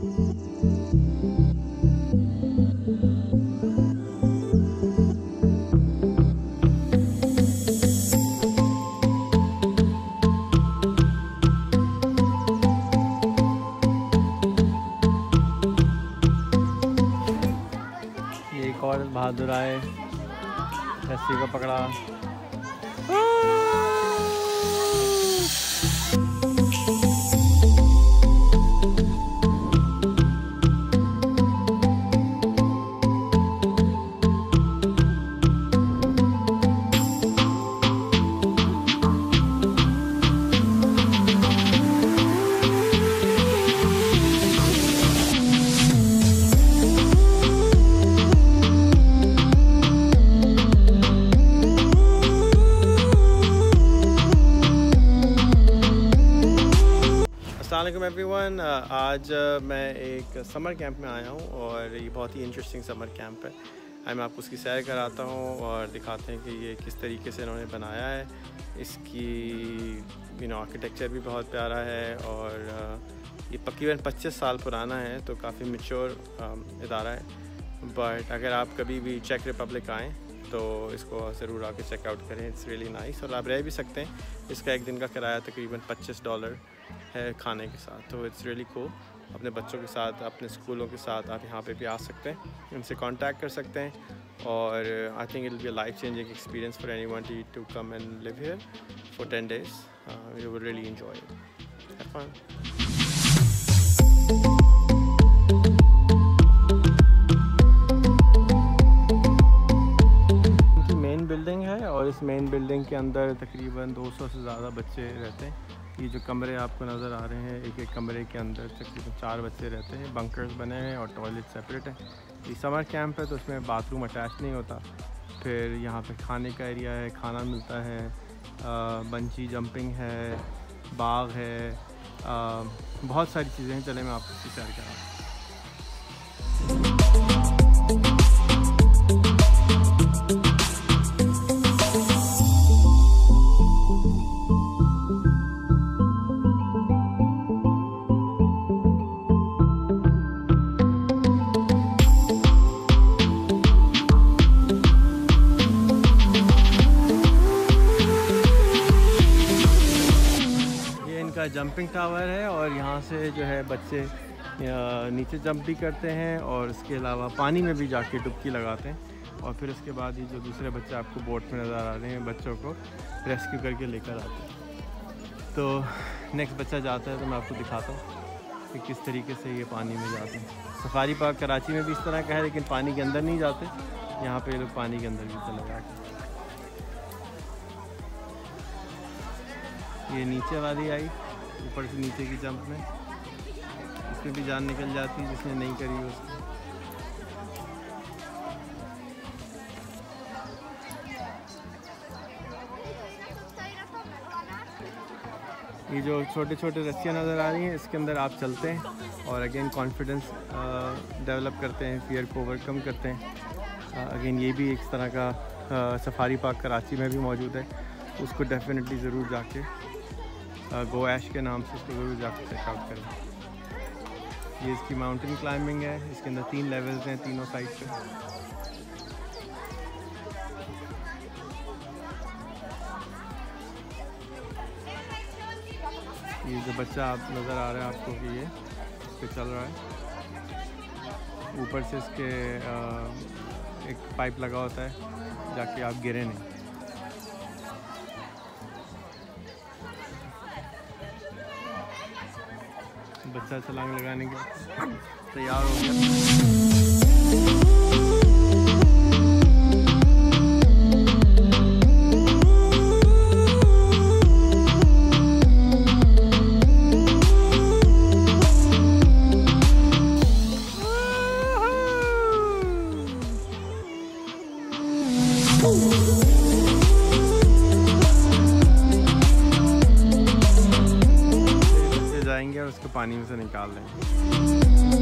एक और बहादुर आए रस्सी को पकड़ा। आज मैं एक समर कैंप में आया हूँ और ये बहुत ही इंटरेस्टिंग समर कैंप है। आज मैं आपको उसकी सैर कराता हूँ और दिखाते हैं कि ये किस तरीके से इन्होंने बनाया है। इसकी यू नो आर्किटेक्चर भी बहुत प्यारा है और ये तकरीबन 25 साल पुराना है तो काफ़ी मेच्योर इदारा है। बट अगर आप कभी भी चेक रिपब्लिक आएँ तो इसको ज़रूर आके चेकआउट करें। इट्स रियली नाइस और आप रह भी सकते हैं। इसका एक दिन का किराया तकरीबन 25 डॉलर है खाने के साथ। तो इट्स रियली कूल अपने बच्चों के साथ, अपने स्कूलों के साथ आप यहाँ पे भी आ सकते हैं। इनसे कांटेक्ट कर सकते हैं। और I think it be life changing experience for anyone to come and live here for ten days you will really fun main building है और इस मेन बिल्डिंग के अंदर तकरीबन 200 से ज़्यादा बच्चे रहते हैं। ये जो कमरे आपको नज़र आ रहे हैं एक एक कमरे के अंदर तकरीबन चार बच्चे रहते हैं बंकर्स बने हैं और टॉयलेट सेपरेट है। ये समर कैंप है तो उसमें बाथरूम अटैच नहीं होता। फिर यहाँ पे खाने का एरिया है खाना मिलता है बंची जंपिंग है बाग है आ, बहुत सारी चीज़ें हैं चले मैं आपको शेयर कराऊँ इनका जंपिंग टावर है और यहाँ से जो है बच्चे नीचे जंप भी करते हैं और इसके अलावा पानी में भी जाके डुबकी लगाते हैं और फिर उसके बाद ये जो दूसरे बच्चे आपको बोट में नज़र आ रहे हैं, बच्चों को रेस्क्यू करके लेकर आते हैं। तो नेक्स्ट बच्चा जाता है तो मैं आपको दिखाता हूँ कि किस तरीके से ये पानी में जाते हैं। सफारी पार्क कराची में भी इस तरह का है, लेकिन पानी के अंदर नहीं जाते। यहाँ पे ये लोग पानी के अंदर भी चले जाते ये नीचे वाली आई। ऊपर से नीचे की जंप में। उसमें भी जान निकल जाती है जिसने नहीं करी उसकी। ये जो छोटे छोटे रस्सियाँ नज़र आ रही हैं इसके अंदर आप चलते हैं और अगेन कॉन्फिडेंस डेवलप करते हैं फियर को ओवरकम करते हैं। अगेन ये भी एक तरह का आ, सफारी पार्क कराची में भी मौजूद है। उसको डेफिनेटली ज़रूर जाके गो ऐश के नाम से उसको ज़रूर जाकर चेकआउट करें। ये इसकी माउंटेन क्लाइंबिंग है इसके अंदर तीन लेवल्स हैं तीनों साइड पे। ये जो बच्चा आप नज़र आ रहा है आपको कि ये इस पर चल रहा है। ऊपर से इसके आ, एक पाइप लगा होता है जाके आप गिरे नहीं। बच्चा छलांग लगाने के तैयार हो गया। पानी में से निकाल देंगे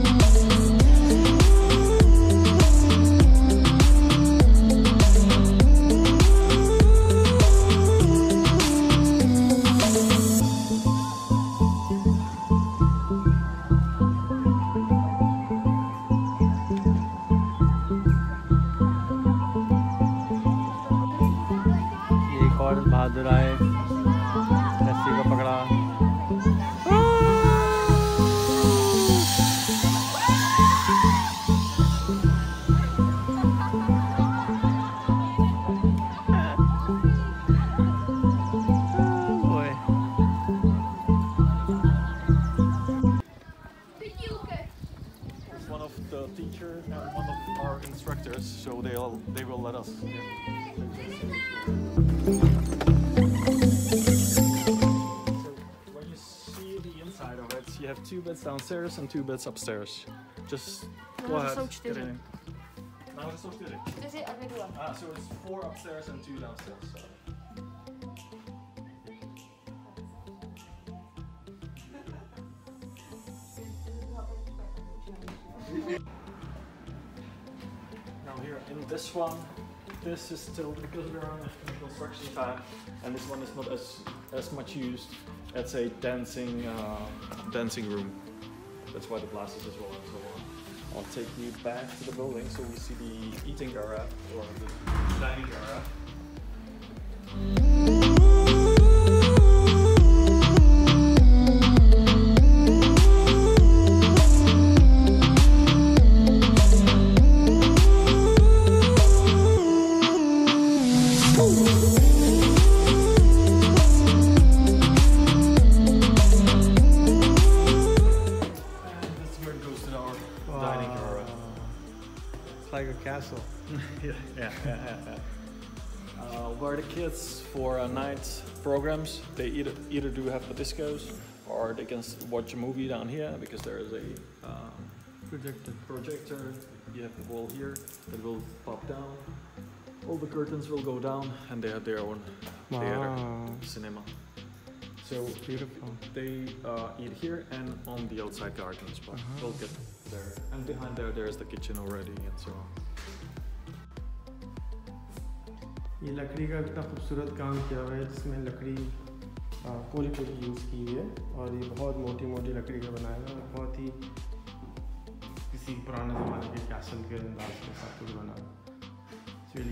two beds downstairs and two beds upstairs. Just go ahead. ook stil. get in. Nou, dat is ook stil. Dus ik weet wel. Ah, so it's four upstairs and two downstairs. So. Now here in this one, this is still because we're on a construction time, and this one is not as as much used. It's a dancing uh, dancing room. That's why the glasses as well and so on. I'll take you back to the building so we see the eating garage or the dining garage. Uh, where the kids for uh, night programs, they either either do have the discos or they can watch a movie down here because there is a um, Projector. projector. You have the wall here that will pop down. All the curtains will go down, and they have their own theater, cinema. So Beautiful. they uh, eat here and on the outside gardens, but Uh-huh. we'll get there. And behind there, there's the kitchen already, and so on. ये लकड़ी का इतना खूबसूरत काम किया हुआ है जिसमें लकड़ी पूरी पूरी यूज़ की हुई है और ये बहुत मोटी मोटी लकड़ी का बनाया हुआ है बहुत ही किसी पुराने ज़माने के कैसल के अंदाज के साथ कुछ बना हुआ तो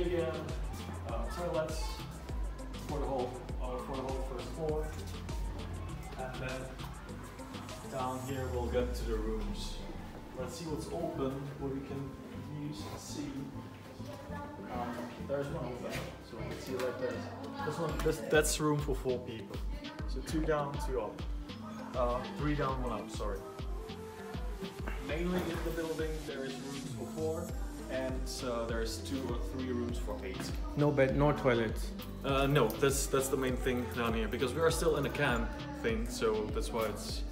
again, uh, toilets for the whole, uh, for the whole first floor. And then down here we'll get to the rooms. Let's see what's open, what we can use and see. Um, there's one open, so we can see like this. This one, this, that's room for four people. So two down, two up. Uh, three down, one up, sorry. Mainly in the building there is rooms for four, and uh, there's two or three rooms for eight. No bed, no toilets. Uh, no, that's that's the main thing down here because we are still in a camp thing, so that's why it's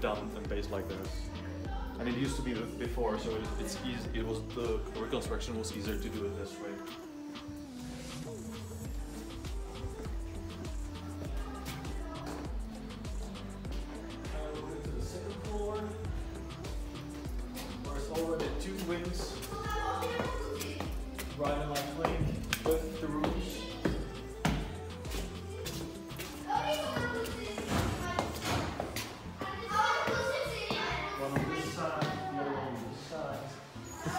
done and based like this. And it used to be before, so it, it's easy. It was the reconstruction was easier to do it this way.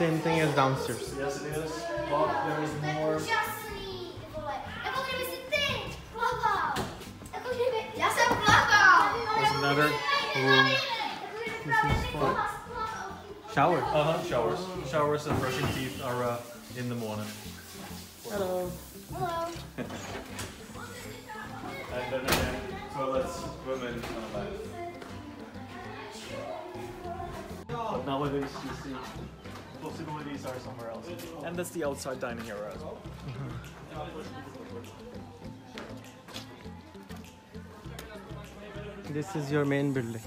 Same thing as downstairs. Yes, it is. But there is more. Úžasný, ty vole. Jako kdyby si ty plaval. Jako kdyby... Já jsem plaval. There's another room. This is for shower. Uh huh. Showers. Showers and brushing teeth are uh, in the morning. Hello. Hello. And then again, toilets, women, and that. But nowadays you see possibilities are somewhere else. And that's the outside dining area as well. This is your main building.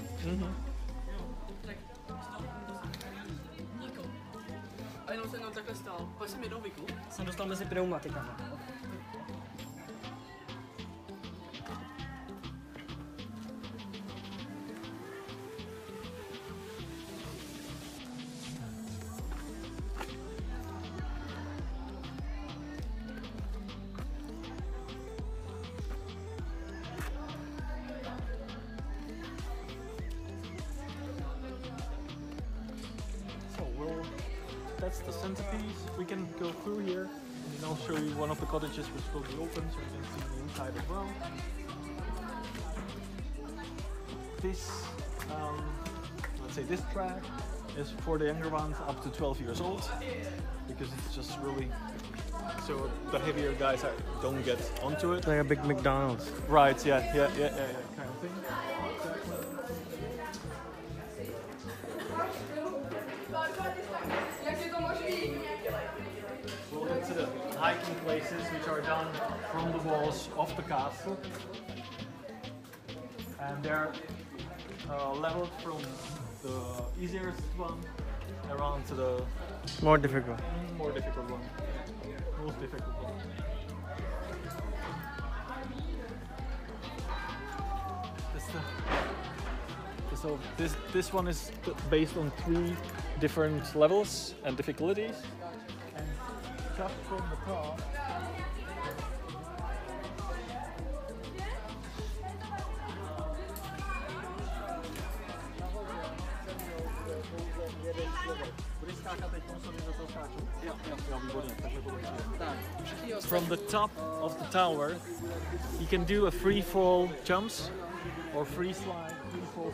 A jenom jsem tam takhle stál. Pak jsem jednou vykul. Jsem dostal mezi pneumatikama. That's the centerpiece. We can go through here and then I'll show you one of the cottages which will be open so you can see the inside as well. This, um, let's say this track is for the younger ones up to 12 years old because it's just really so the heavier guys don't get onto it. Like a big McDonald's. Right, yeah, yeah, yeah, yeah, yeah hiking places which are done from the walls of the castle. And they're uh, leveled from the easiest one around to the More difficult. more difficult one. Most difficult one. That's the, so this this one is based on three different levels and difficulties. Just from the chtít. From the top of the tower, you can do a free fall jumps or free slide,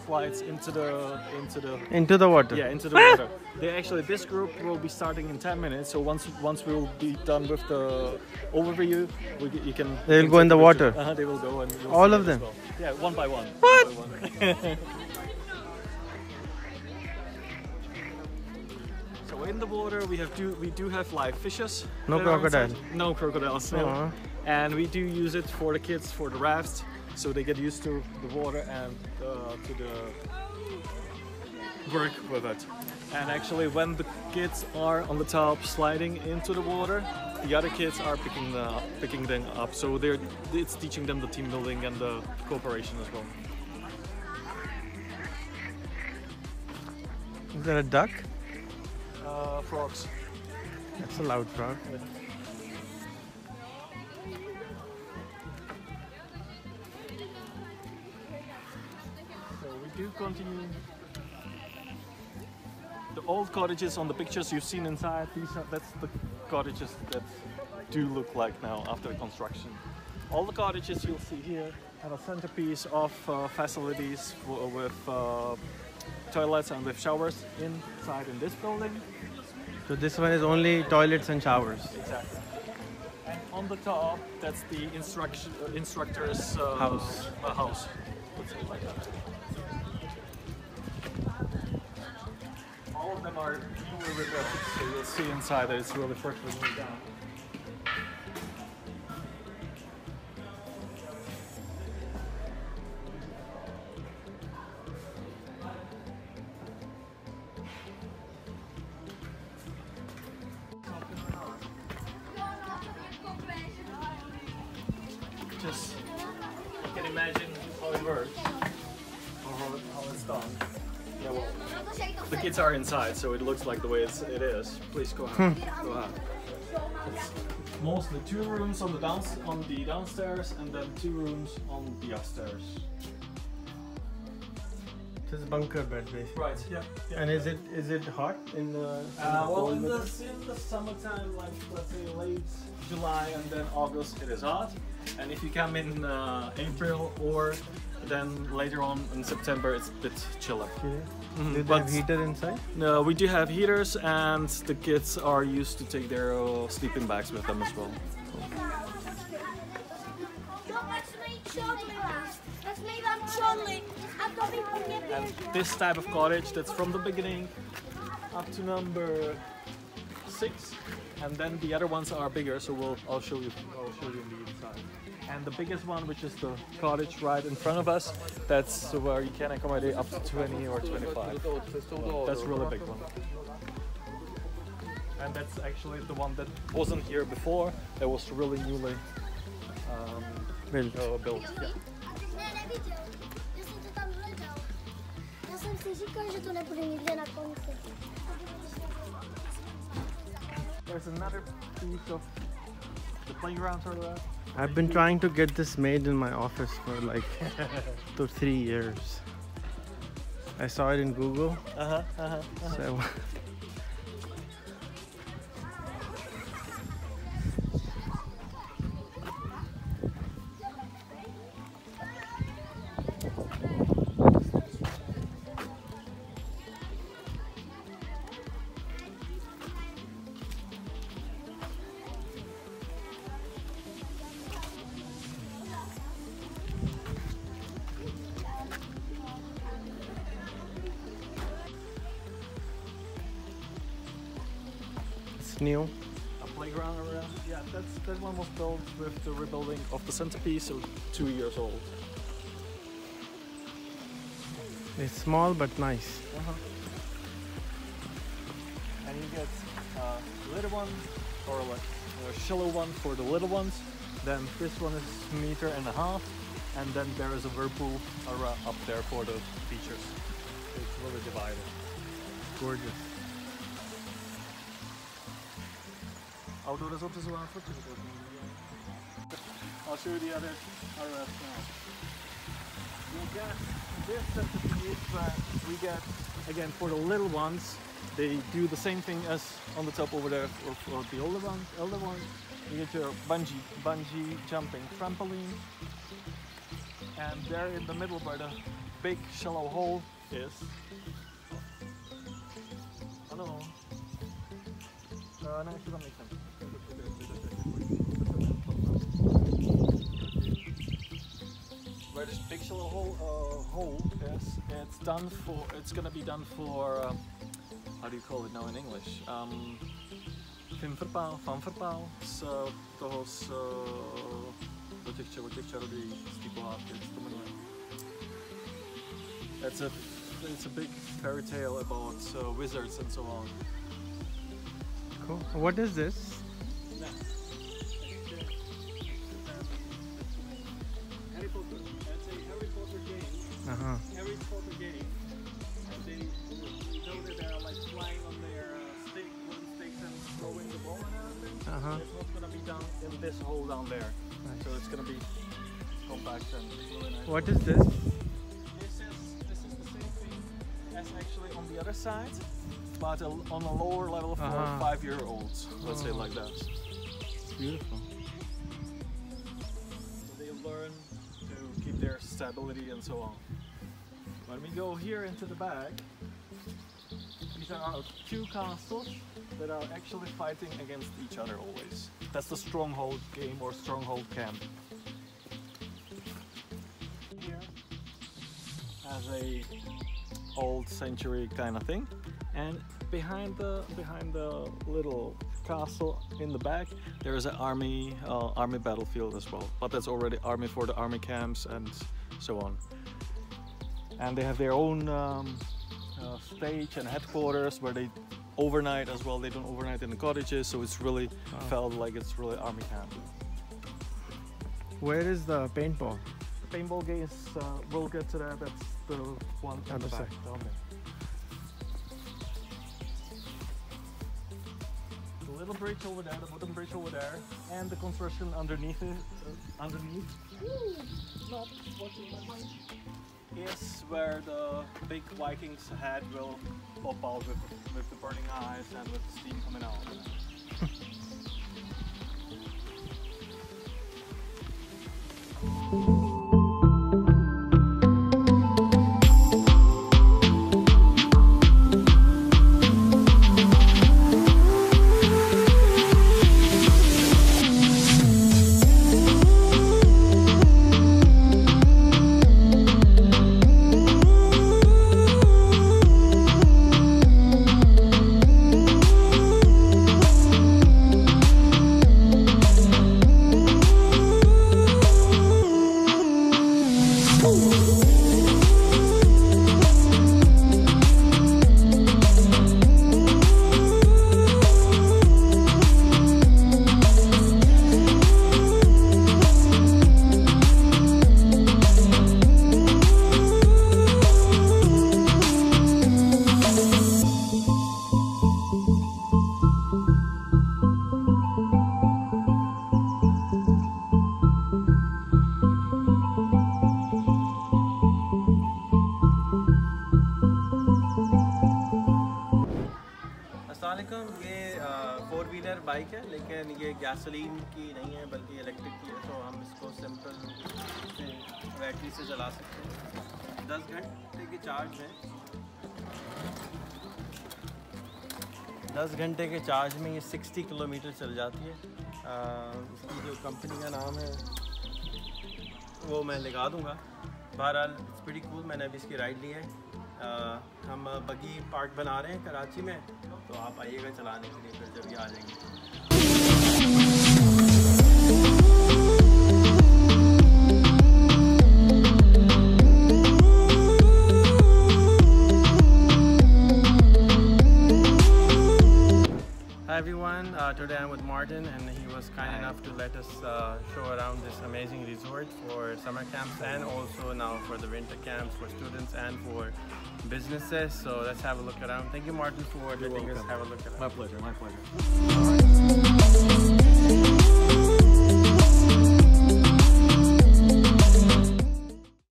slides into the into the Into the water. yeah into the water. They actually this group will be starting in 10 minutes. So once once we'll be done with the overview, we, you can. They'll go in the water? Uh-huh, they will go and you'll All of them? well. Yeah, one by one. What? One by one. So in the water we have do we do have live fishes. No that are inside. crocodile? No crocodiles. No. Aw. And we do use it for the kids for the rafts, so they get used to the water and uh, to the work with it. And actually, when the kids are on the top sliding into the water, the other kids are picking the picking them up. So they're it's teaching them the team building and the cooperation as well. Is that a duck? Uh, frogs. That's a loud frog. So do continue. The old cottages on the pictures you've seen inside, these are, that's the cottages that do look like now after the construction. All the cottages you'll see here have a centerpiece of uh, facilities with uh, toilets and with showers inside in this building. So this one is only toilets and showers. Exactly. And on the top, that's the instruction uh, instructor's uh, House. House. Let's say it like so you'll see inside that it's really moved down. Kids are inside, so it looks like the way it's, it is. Please go ahead. Hmm. go ahead. It's mostly two rooms on the down, on the downstairs, and then two rooms on the upstairs. This is bunker bed basically. Right. Yeah. yeah. And is it is it hot in the, in the Uh, well, in the, in the summertime, like let's say late July and then August, it is hot. And if you come in uh, April or then later on in September, it's a bit chiller. Okay. Mhm, Do they but- have heater inside? No, we do have heaters, and the kids are used to take their uh, sleeping bags with them as well. Let's And this type of cottage, that's from the beginning up to number six, and then the other ones are bigger. So we'll I'll show you I'll show you the inside. And the biggest one, which is the cottage right in front of us, that's where you can accommodate up to 20 or 25. That's really big one. And that's actually the one that wasn't here before. That was really newly um, Built. uh, built. Yeah. Říkal, že to nebude nikde na konci. There's another piece of the playground sort of that. I've been trying to get this made in my office for like two, three years. I saw it in Google, Uh-huh, uh-huh, so new. a playground around. Yeah, that's that one was built with the rebuilding of the centerpiece, so two years old. It's small but nice. Uh-huh. And you get a little one or like a shallow one for the little ones. Then this one is meter and a half, and then there is a whirlpool up there for the features. It's really divided. Gorgeous. Outdoor is up to around 50 I'll show you the other RF now. We get this we get again for the little ones. They do the same thing as on the top over there for, the older ones. Elder ones, you get your bungee, bungee jumping trampoline, and there in the middle where the big shallow hole is. Hello. Uh, no, actually, that makes sense. Where this shallow hole, uh, hole is, it's done for. It's gonna be done for. Um, how do you call it now in English? Um, Vimverpaal, vanverpaal z toho z, do těch, čaro- těch čarodějí z té pohádky, jak se to jmenuje. It's a, it's a big fairy tale about uh, wizards and so on. Cool. What is this? Uh huh. Potter game. They know that like flying on their uh, stick, wooden sticks and throwing the ball and everything. Uh huh. It's not gonna be done in this hole down there. Nice. So it's gonna be compact and really nice. What is this? This is this is the same thing as actually on the other side, but a, on a lower level for Uh-huh. five-year-olds. Let's say Oh. like that. It's beautiful. So they learn to keep their stability and so on. When we go here into the back, these are our two castles that are actually fighting against each other always. That's the stronghold game or stronghold camp. Here as a old century kind of thing, and behind the behind the little castle in the back there is an army uh, army battlefield as well but that's already army for the army camps and so on and they have their own um, uh, stage and headquarters where they overnight as well they don't overnight in the cottages so it's really Wow. felt like it's really army camp Where is the paintball? the paintball games uh, we'll get to that that's the one in Other the back side. down there the little bridge over there, the wooden bridge over there, and the construction underneath it, uh, underneath, not watching my mic, is where the big Vikings head will pop out with, with the burning eyes and with the steam coming out. ये gasoline की नहीं है बल्कि electric की है तो हम इसको सिंपल से बैटरी से चला सकते हैं। दस घंटे के चार्ज में दस घंटे के चार्ज में ये 60 किलोमीटर चल जाती है। आ, इसकी जो कंपनी का नाम है वो मैं लगा दूँगा। बहरहाल इट्स प्रीटी कूल मैंने अभी इसकी राइड ली है। आ, हम बगी पार्क बना रहे हैं कराची में तो आप आइएगा चलाने के लिए फिर जब भी आ जाएँगे। Everyone, uh, today I'm with Martin and he was kind enough to let us uh, show around this amazing resort for summer camps and also now for the winter camps for students and for businesses. So let's have a look around. Thank you Martin for letting us have a look around. My pleasure, my pleasure.